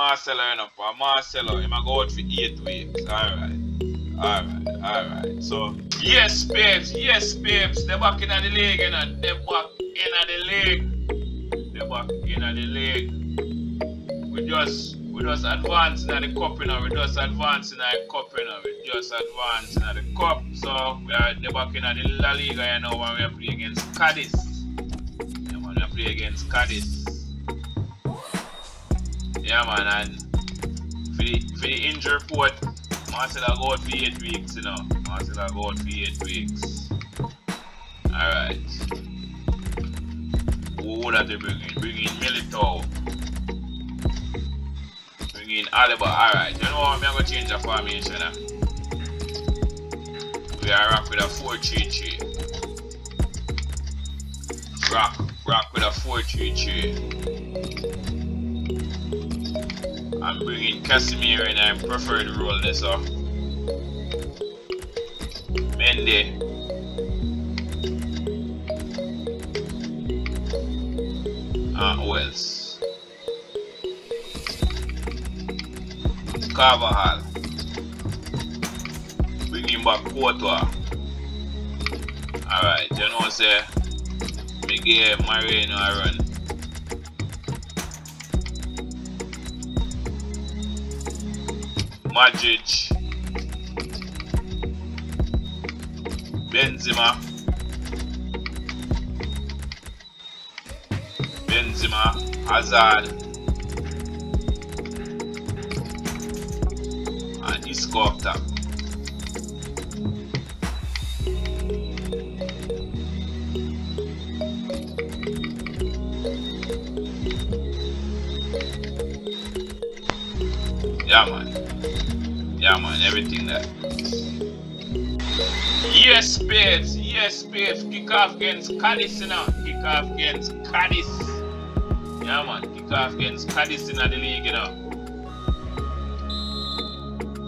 Marcelo, know, for Marcelo, he might go out for eight weeks. Alright. Alright, alright. So, yes, babes, yes, babes. They're back in the league, you know. They're back in the league. They're back in the league. We just, we just advancing at the cup, you know. We just advancing at the cup, you know. We just advancing at the cup. So, we are they're back in the La Liga, you know, when we are playing against Cadiz. Yeah, man, we playing against Cadiz. Yeah, man, and for the, for the injury report, Marcelo go out for eight weeks, you know. Marcelo go out for eight weeks. Alright. Who would that they bring in? Bring in Militao. Bring in Alaba. Alright, you know what? I'm going to change the formation. Now. We are rock with a 4-3-3. Rock, rock with a 4-3-3. I'm bringing Casemiro in I prefer the role this off. Mendy. Ah, who else? Carvajal. Bringing back Courtois. Alright, you know say Miguel Moreno I Madrid, Benzema, Benzema, Hazard, and Isco up top. Yeah, man. Yeah, man. Everything there. Yes, babes. Yes, babes. Kick off against Cadiz, know. Kick off against Cadiz. Yeah, man. Kick off against Cadiz in the league, know.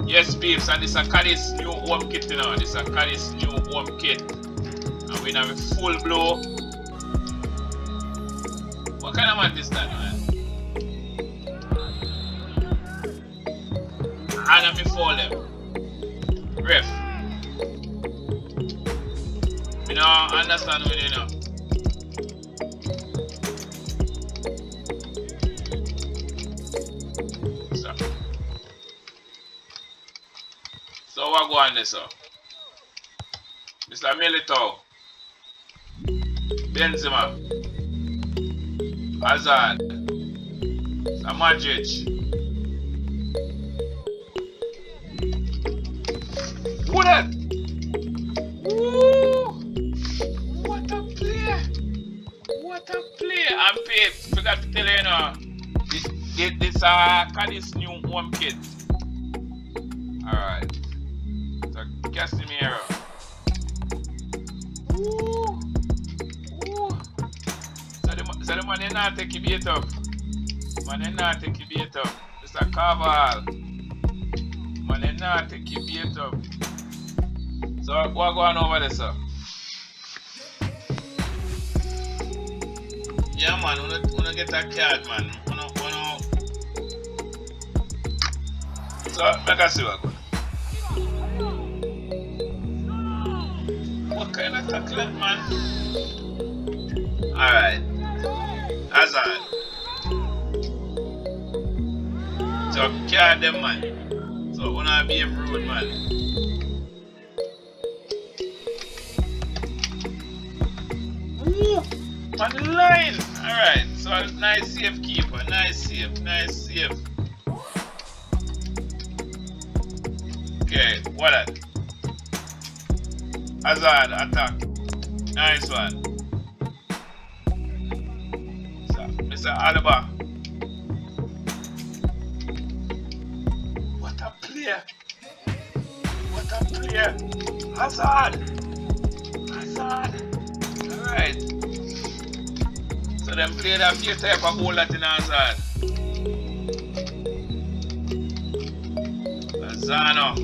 Yes, babes. And this is a Cadiz new home kit, you know. This is a Cadiz new home kit. And we have a full blow. What kind of man this that, man? And I'm before them. Ref. You know, understand when you know. So, so what go on this, sir? Mr. Militao. Benzema. Hazard. Samajic. What a Woo! What a play! What a play! I'm paid. Forgot to tell you, you know, this this, this uh Cadiz new home kit. Alright. So Casemiro. Woo! Woo! So the, so the man not take it up. Man not take it up. Mr. Carval. Man not take it up. So what going on over there, sir? Yeah, man, wanna wanna get that card, man. Wanna wanna. So make us see what. What kind of tackling, man? All right, Hazard. So card them, man. So wanna be a rude, man. On the line. Alright, so nice save keeper, nice save, nice save. Okay, what that? Hazard attack. Nice one. Mr. Alaba. What a player. What a player. Hazard. Hazard. Alright. So them play that few type of in Hazard. Lozano.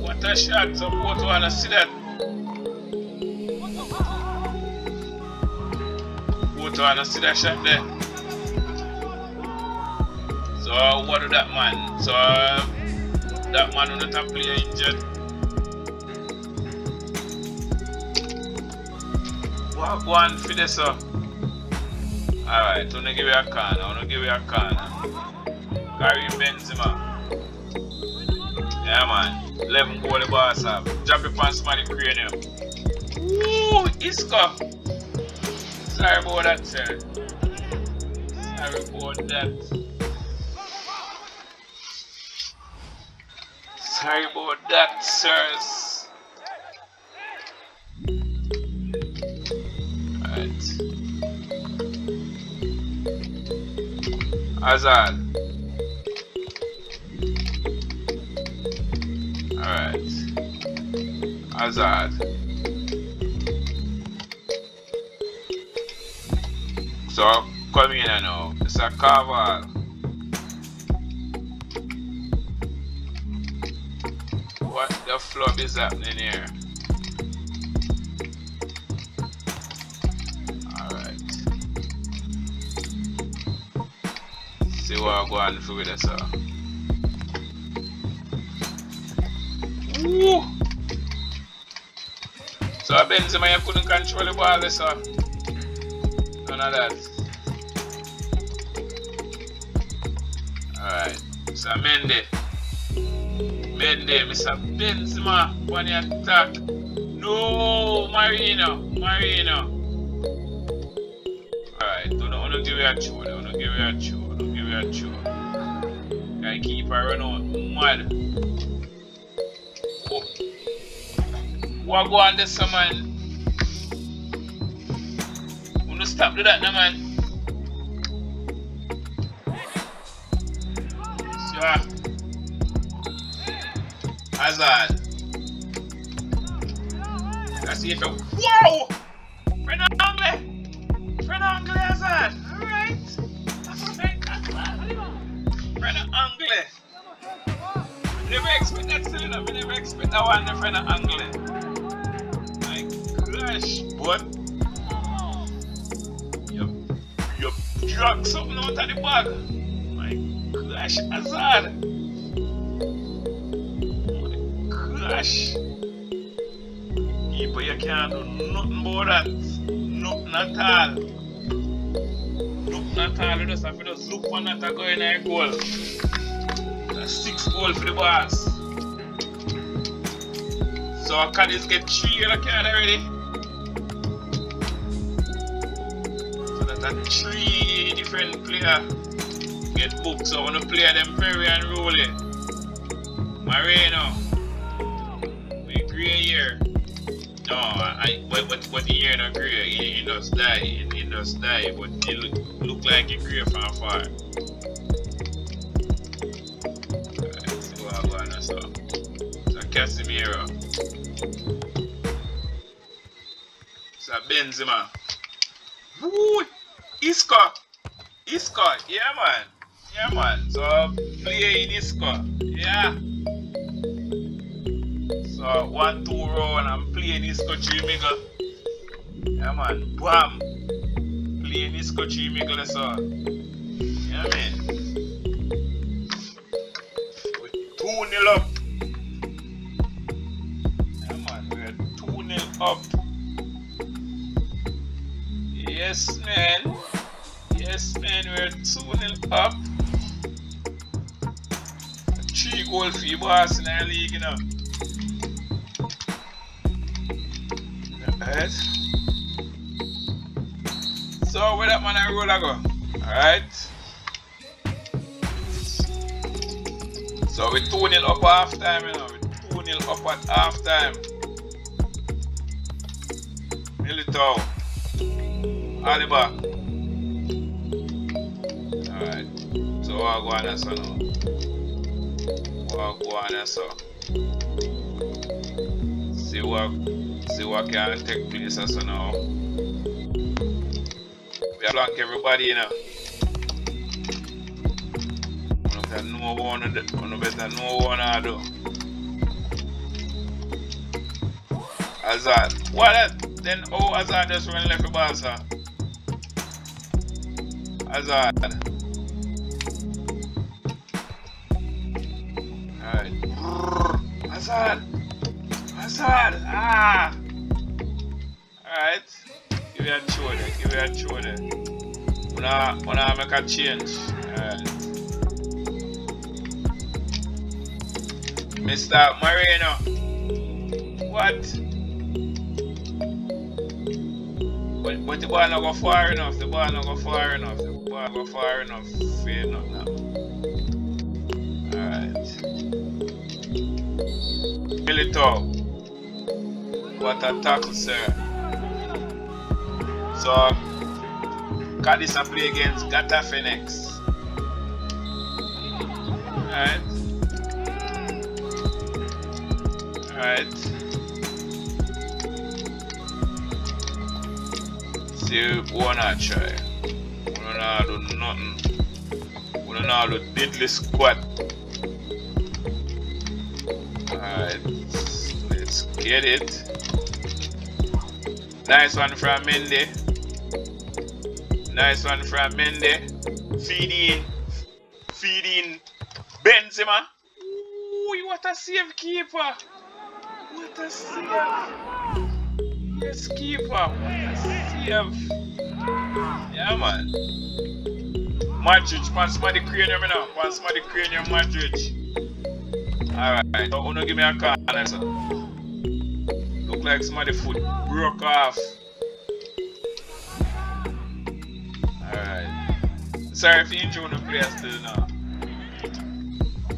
What a shot, so both wanna see that. See that shot there. So what do that man? So that man on the top player injured. What go on for this so? Alright, I'm gonna give you a corner, I'm gonna give you a corner. Karim Benzema. Yeah man, 11 goal the boss have. Drop it on somebody cranium. Ooh, Isco. Sorry about that sir. Sorry about that. That, sirs. Alright. Hazard. Alright. Hazard. So, come in now. It's a Carval. What the flub is happening here? Alright. See what I'm going through with this. Uh. Woo! So I Benzema you couldn't control the ball this uh. None of that. Alright. So Mendy. Mendy, Mr. Benzema when he attack. No, Marino, Marino. Alright, don't, don't give you a chew, don't give you a chew, don't give you a chew. Can keep her run out, mad. Oh. What go on this man? Wanna stop do that now man? Sure. Hazard. See if it. Whoa! Fred Angle! Fred Angle Hazard! Alright. That's right, that's Fred Angle. Never expect that still enough. Never expect that one, the Fred Angle. My gosh, but. You, you drunk something out of the bag. My gosh, Hazard. Gosh. People, you can't do nothing about that. Nothing at all. Nothing at all. You just just in goal. That's six goal for the boss. So Cadiz get three yellow card already. So that's a three different player get booked. So I want to play them very unruly. Marino hair. No, I what what what the hair not gray. He, he just die. He, he just die. But he look look like he gray from what to so. So Casemiro. So Benzema. Woo! Isco. Isco. Yeah man. Yeah man. So play in Isco. Yeah. So one two row and playing this country miggle. Yeah man, bam! Playing this country miggle so. Yeah man. We're 2 nil up. Yeah man, we're 2 nil up. Yes man. Yes man, we're 2 nil up. Three goal for you boss in our league, you know. Alright. So where that man I roll I go? Alright. So we 2 0 up half time, you know. We 2 0 up at half time. Militao. Alaba. Alright. So what go on so now? What go on so? See what see what can take place as so now. We are blank everybody, you know. You better know what you better know what you do. Hazard. What? Then oh Hazard just run left the ball, sir. Hazard. Alright. Hazard. Hazard. Ah. Alright. Give me a throw. Give me a throw there. Wanna, wanna make a change. Alright. Mr. Moreno. What? But, but the ball not go far enough. The ball not go far enough. The ball go far enough. Fair enough now. Alright. Militao. What a tackle, sir. So, Cadiz play against Gata Phoenix. Alright. Alright. See, wanna try. Wanna do nothing. Wanna do diddly squat. Alright, get it. Nice one from Mendy. Nice one from Mendy. Feeding, feeding Benzema. Ooh, what a save keeper. What a save. Yes, keeper. What a save. Yeah, man. Madrid, pan somebody cranium now. Pan somebody cranium Madrid. Alright, so uno give me a corner, sir. Look like somebody foot broke off. Alright. Sorry if you injure one player still now.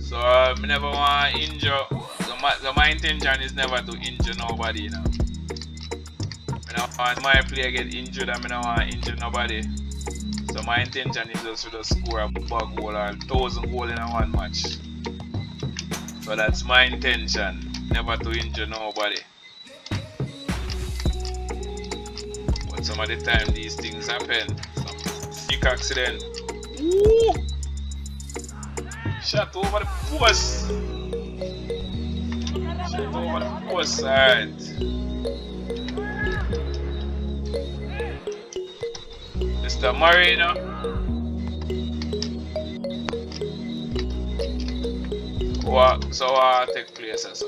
So, uh, I never want to injure. So my, so my intention is never to injure nobody you know. I don't want my player get injured and I don't want to injure nobody. So my intention is just to score a bug goal or a thousand goal in a one match. So that's my intention. Never to injure nobody. But some of the time these things happen. Some freak accident. Woo! Shot over the post. Shot over the post. Alright. Mr. Marino. So uh take place as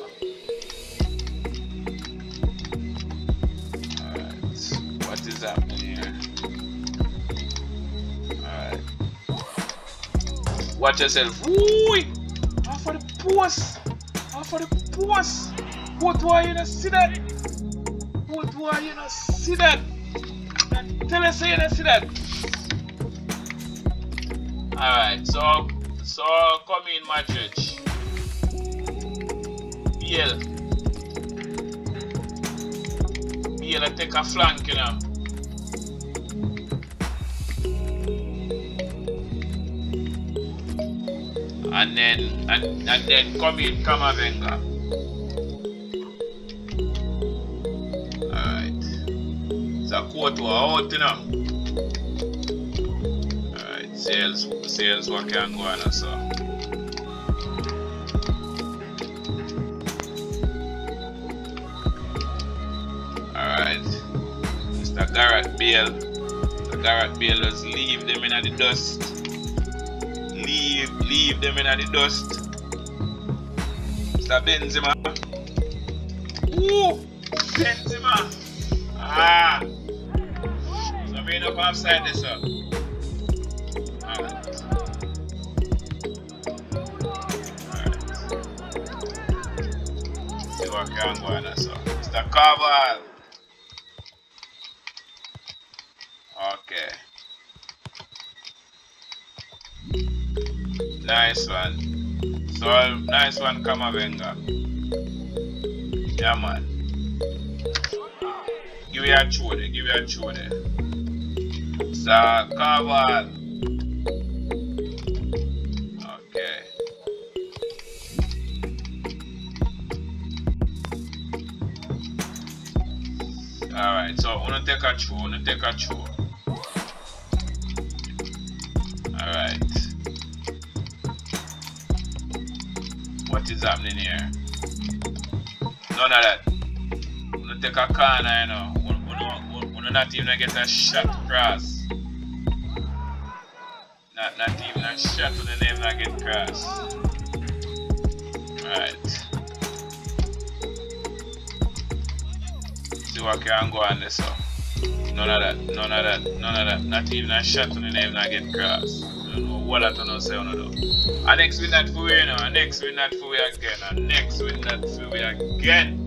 Watch yourself. Ooh! Off of the post! Off of the post! What why you not see that? What why you not see that? Tell us you not see that. Alright, so so come in my church. Biel. Biel take a flank, you know. And then and, and then come in Camavinga. Alright. So Koto out, you know. Alright, sales sales what can go on so. Alright. Mr. Garrett Bale. Mr. Garrett Bale just leave them in the dust. Leave leave them in the dust. Mr. Benzema. Ooh! Benzema! Ah! So me up offside this up. Alright. See what can go on so. Mr. Carval. Okay. Nice one. So nice one, Camavinga. Yeah, man. Give me a there. Give me a there. So Carval. Okay. Alright, so I wanna take a chew. I wanna take a chew. What is happening here? None of that. Gonna take a corner, you know. We, we, we not even get a shot cross. Not, not even a shot to the name not get cross. Right. See what can go on this so. None of that, none of that, none of that. Not even a shot to the name not get cross. What say. And next win that for we, you know. And next win that for we again. And next win that for we again.